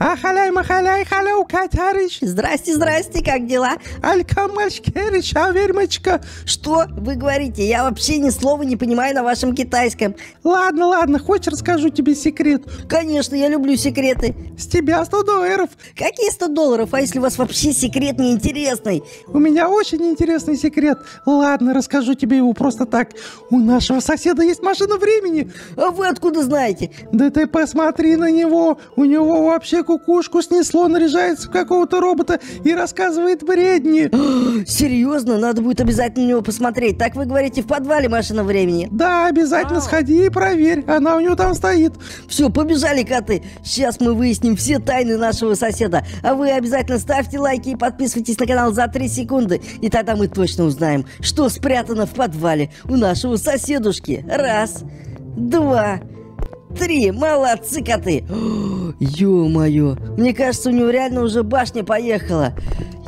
Ah, Ахаляй, махаляй, халяу, Катярыч. Здрасте, здрасте, как дела? Алькамашкерыч, авермочка. Что вы говорите? Я вообще ни слова не понимаю на вашем китайском. Ладно, ладно, хочешь расскажу тебе секрет? Конечно, я люблю секреты. С тебя 100 долларов. Какие 100 долларов? А если у вас вообще секрет неинтересный? У меня очень интересный секрет. Ладно, расскажу тебе его просто так. У нашего соседа есть машина времени. А вы откуда знаете? Да ты посмотри на него. У него вообще кукушку снесло, наряжается в какого-то робота и рассказывает бредни. Серьезно? Надо будет обязательно на него посмотреть. Так вы говорите, в подвале машина времени? Да, обязательно сходи и проверь. Она у него там стоит. Все, побежали, коты. Сейчас мы выясним все тайны нашего соседа. А вы обязательно ставьте лайки и подписывайтесь на канал за 3 секунды. И тогда мы точно узнаем, что спрятано в подвале у нашего соседушки. Раз, два, три. Молодцы, коты. Ё-моё. Мне кажется, у него реально уже башня поехала.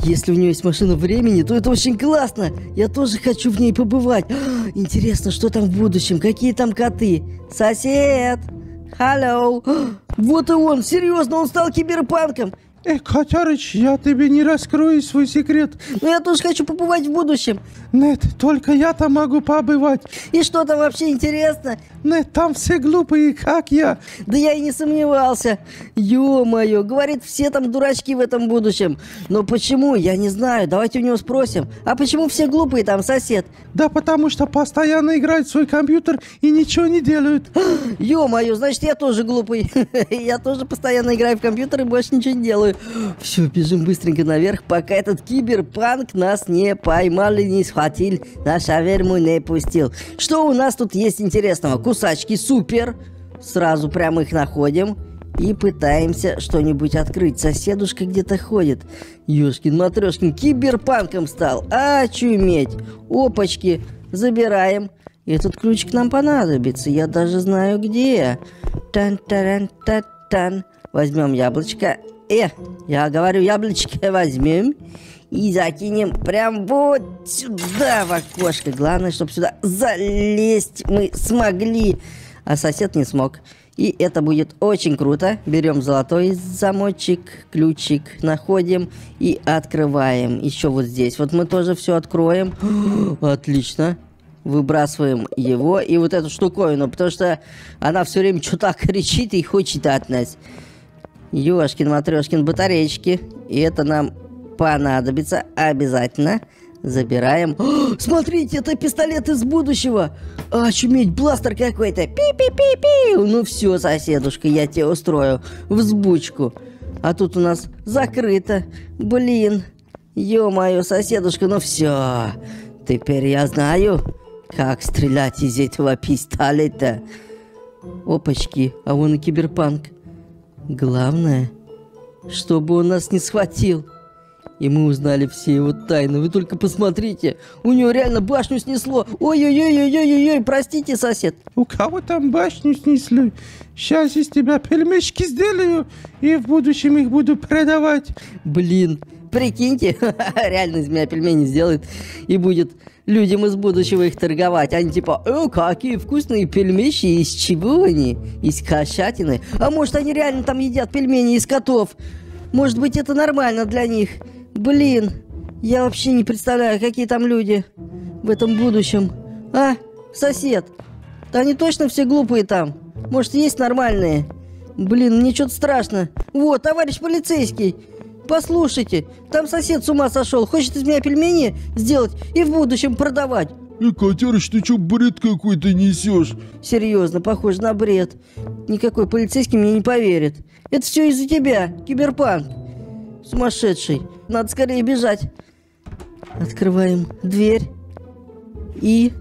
Если у него есть машина времени, то это очень классно. Я тоже хочу в ней побывать. Интересно, что там в будущем? Какие там коты? Сосед! Hello! Вот и он! Серьезно, он стал киберпанком! Эй, Котярыч, я тебе не раскрою свой секрет. Но я тоже хочу побывать в будущем. Нет, только я там могу побывать. И что там вообще интересно? Нет, там все глупые, как я. Да я и не сомневался. Ё-моё, говорит, все там дурачки в этом будущем. Но почему, я не знаю. Давайте у него спросим. А почему все глупые там, сосед? Да потому что постоянно играют в свой компьютер и ничего не делают. Ё-моё, значит, я тоже глупый. Я тоже постоянно играю в компьютер и больше ничего не делаю. Все, бежим быстренько наверх, пока этот киберпанк нас не поймал и не схватил, на шаверму не пустил. Что у нас тут есть интересного? Кусачки супер. Сразу прямо их находим. И пытаемся что-нибудь открыть. Соседушка где-то ходит. Ёшкин матрешкин киберпанком стал. А, чуметь. Опачки. Забираем. Этот ключик нам понадобится. Я даже знаю где. Тан-таран-та-тан. Возьмем яблочко. Э, я говорю, яблочко возьмем и закинем прям вот сюда в окошко. Главное, чтобы сюда залезть мы смогли, а сосед не смог. И это будет очень круто. Берем золотой замочек, ключик, находим и открываем. Еще вот здесь. Вот мы тоже все откроем. Отлично. Выбрасываем его и вот эту штуковину, потому что она все время что-то кричит и хочет от нас. Ёшкин, матрешкин, батареечки. И это нам понадобится обязательно. Забираем. О, смотрите, это пистолет из будущего. А, чуметь, бластер какой-то. Пи-пи-пи-пи. Ну все, соседушка, я тебе устрою взбучку. А тут у нас закрыто. Блин. Ё-моё, соседушка, ну все. Теперь я знаю, как стрелять из этого пистолета. Опачки, а вон и киберпанк. Главное, чтобы он нас не схватил. И мы узнали все его тайны. Вы только посмотрите. У него реально башню снесло. Ой-ой-ой-ой-ой-ой, простите, сосед. У кого там башню снесли? Сейчас из тебя пельмешки сделаю, и в будущем их буду продавать. Блин, прикиньте, реально из меня пельмени сделает и будет людям из будущего их торговать. Они типа, о, какие вкусные пельмеши, из чего они? Из кошатины. А может, они реально там едят пельмени из котов? Может быть, это нормально для них? Блин, я вообще не представляю, какие там люди в этом будущем. А, сосед, да они точно все глупые там. Может, есть нормальные? Блин, мне что-то страшно. Вот, товарищ полицейский, Послушайте, там сосед с ума сошел, хочет из меня пельмени сделать и в будущем продавать. Эй, Котярыч, ты чё бред какой-то несешь? Серьезно, похоже на бред. Никакой полицейский мне не поверит. Это все из-за тебя, киберпанк. Сумасшедший. Надо скорее бежать. Открываем дверь. И...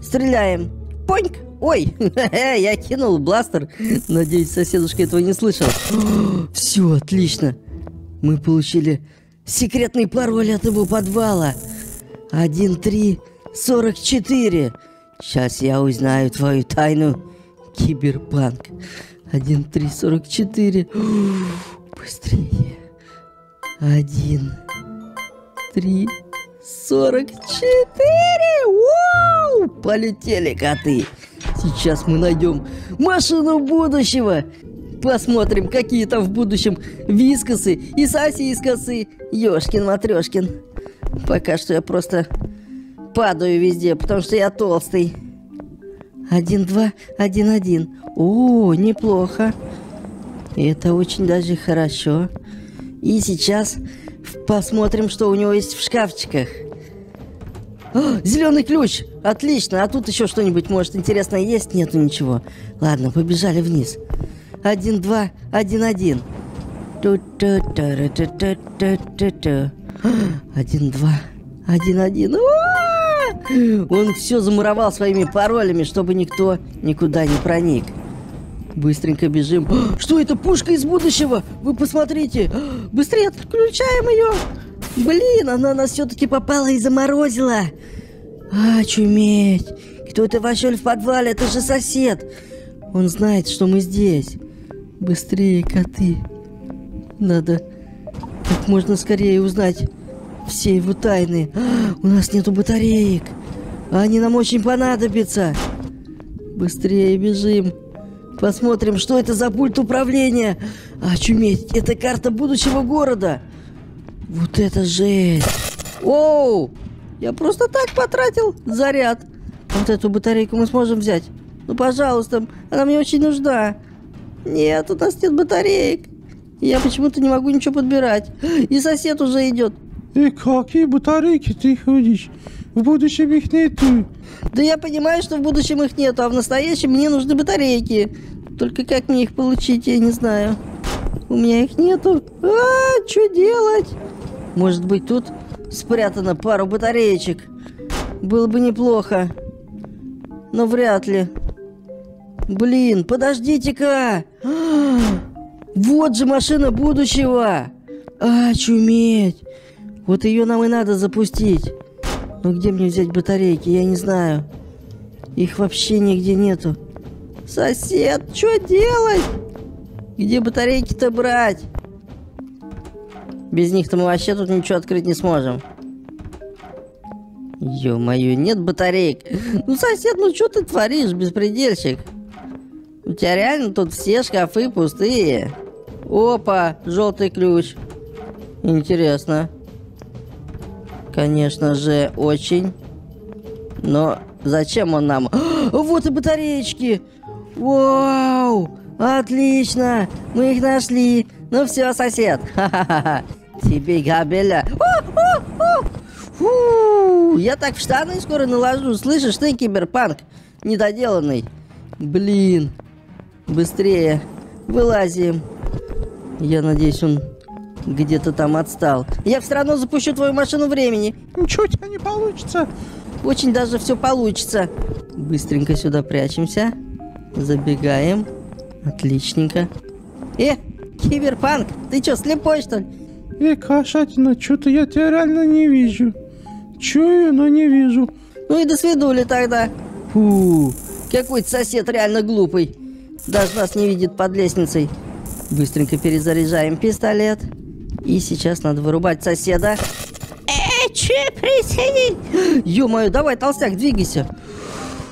Стреляем. Поньк! Ой, я кинул бластер. Надеюсь, соседушка этого не слышал. Все, отлично. Мы получили секретный пароль от его подвала. 1344. Сейчас я узнаю твою тайну, киберпанк. 1344. Быстрее. Один, три, сорок четыре! Вау! Полетели коты! Сейчас мы найдем машину будущего! Посмотрим, какие там в будущем вискосы и сосискосы. Ёшкин-матрёшкин. Пока что я просто падаю везде, потому что я толстый. Один, два, один, один. О, неплохо. Это очень даже хорошо. И сейчас посмотрим, что у него есть в шкафчиках. зеленый ключ! Отлично! А тут еще что-нибудь, может, интересное есть? Нету ничего. Ладно, побежали вниз. Один, два, один, один. Один, два, один, один. Он все замуровал своими паролями, чтобы никто никуда не проник. Быстренько бежим. Что это? Пушка из будущего! Вы посмотрите! Быстрее отключаем ее! Блин, она нас все-таки попала и заморозила! А, чуметь! Кто это вообще в подвале? Это же сосед! Он знает, что мы здесь. Быстрее, коты. Надо как можно скорее узнать все его тайны. А, у нас нету батареек. Они нам очень понадобятся. Быстрее бежим. Посмотрим, что это за пульт управления. Очуметь, это карта будущего города. Вот это жесть. Оу, я просто так потратил заряд. Вот эту батарейку мы сможем взять. Ну, пожалуйста, она мне очень нужна. Нет, у нас нет батареек. Я почему-то не могу ничего подбирать. И сосед уже идет. И какие батарейки ты ходишь? В будущем их нету. Да я понимаю, что в будущем их нету, а в настоящем мне нужны батарейки. Только как мне их получить, я не знаю. У меня их нету. А, что делать? Может быть, тут спрятано пару батареечек. Было бы неплохо. Но вряд ли. Блин, подождите-ка! Вот же машина будущего! А, чуметь! Вот ее нам и надо запустить. Но где мне взять батарейки, я не знаю. Их вообще нигде нету. Сосед, что делать? Где батарейки-то брать? Без них-то мы вообще тут ничего открыть не сможем. Ё-моё, нет батареек. Ну, сосед, ну что ты творишь, беспредельщик? У тебя реально тут все шкафы пустые. Опа, желтый ключ. Интересно. Конечно же, очень. Но зачем он нам? Вот и батареечки! Вау! Отлично! Мы их нашли! Ну все, сосед! Тебе габеля! Фу! Я так в штаны скоро наложу, слышишь ты, киберпанк? Недоделанный. Блин. Быстрее. Вылазим. Я надеюсь, он где-то там отстал. Я все равно запущу твою машину времени. Ничего у тебя не получится. Очень даже все получится. Быстренько сюда прячемся. Забегаем. Отличненько. Э, Киберпанк, ты что, слепой, что ли? Эй, кошатина, что-то я тебя реально не вижу. Чую, но не вижу. Ну и до свидули тогда. Фу, какой-то сосед реально глупый. Даже нас не видит под лестницей. Быстренько перезаряжаем пистолет. И сейчас надо вырубать соседа. Э, че присоединить? Ё-моё, давай, толстяк, двигайся.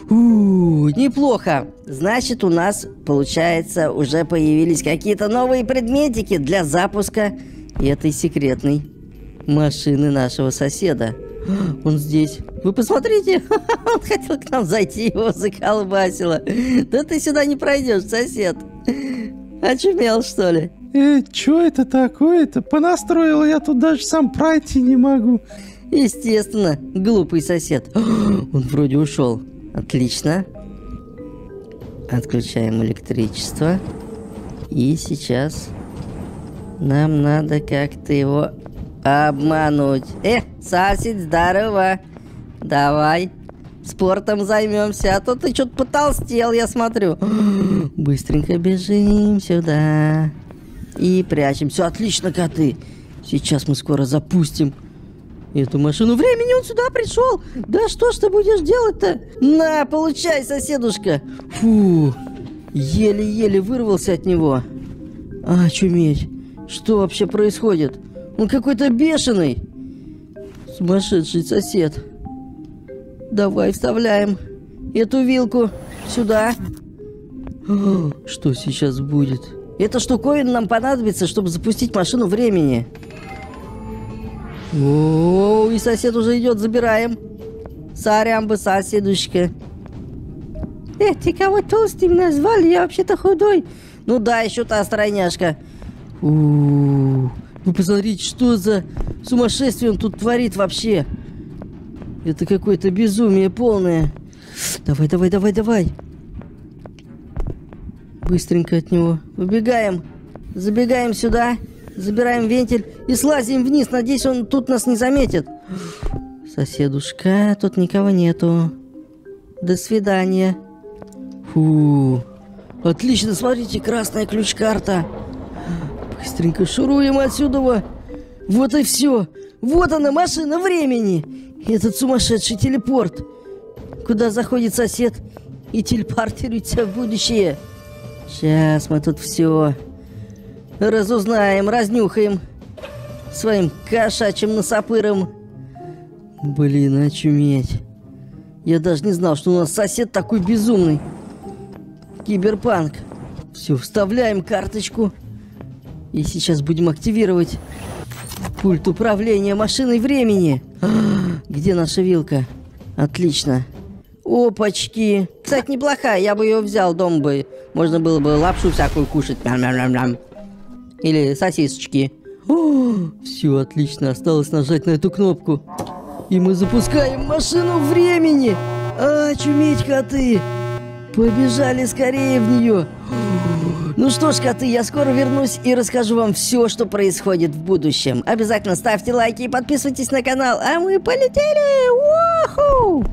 У, неплохо. Значит, у нас, получается, уже появились какие-то новые предметики для запуска этой секретной машины нашего соседа. Он здесь. Вы посмотрите, он хотел к нам зайти, его заколбасило. Да ты сюда не пройдешь, сосед. Очумел, что ли? Э, что это такое-то? Понастроила я тут даже сам пройти не могу. Естественно, глупый сосед. Он вроде ушел. Отлично. Отключаем электричество. И сейчас нам надо как-то его обмануть. Э, сосед, здорово. Давай, спортом займемся, а то ты что-то потолстел, я смотрю. Быстренько бежим сюда. И прячемся. Отлично, коты. Сейчас мы скоро запустим эту машину времени. Он сюда пришел. Да что ж ты будешь делать-то? На, получай, соседушка. Фу, еле-еле вырвался от него. А, чуметь. Что вообще происходит? Он какой-то бешеный. Сумасшедший сосед. Давай вставляем эту вилку сюда. О, что сейчас будет? Эта штуковина нам понадобится, чтобы запустить машину времени. О, и сосед уже идет, забираем. Сорян бы, соседушка. Э, ты кого толстым назвали? Я вообще-то худой. Ну да, еще та стройняшка. У, вы посмотрите, что за сумасшествие он тут творит вообще. Это какое-то безумие полное. Давай, давай, давай, давай. Быстренько от него. Выбегаем. Забегаем сюда. Забираем вентиль и слазим вниз. Надеюсь, он тут нас не заметит. Соседушка, тут никого нету. До свидания. Фу. Отлично, смотрите, красная ключ-карта. Быстренько шуруем отсюда. Вот и все. Вот она, машина времени. Этот сумасшедший телепорт. Куда заходит сосед и телепортируется в будущее. Сейчас мы тут все разузнаем, разнюхаем своим кошачьим носопыром. Блин, очуметь. Я даже не знал, что у нас сосед такой безумный. Киберпанк. Все, вставляем карточку. И сейчас будем активировать пульт управления машиной времени. А, где наша вилка? Отлично. Опачки. Кстати, неплохая, я бы ее взял, дом бы. Можно было бы лапшу всякую кушать. Ням-ням-ням-ням. Или сосисочки. все, отлично, осталось нажать на эту кнопку. И мы запускаем машину времени. А, чуметь коты. Побежали скорее в нее. Ну что ж, коты, я скоро вернусь и расскажу вам все, что происходит в будущем. Обязательно ставьте лайки и подписывайтесь на канал, а мы полетели! Уаху!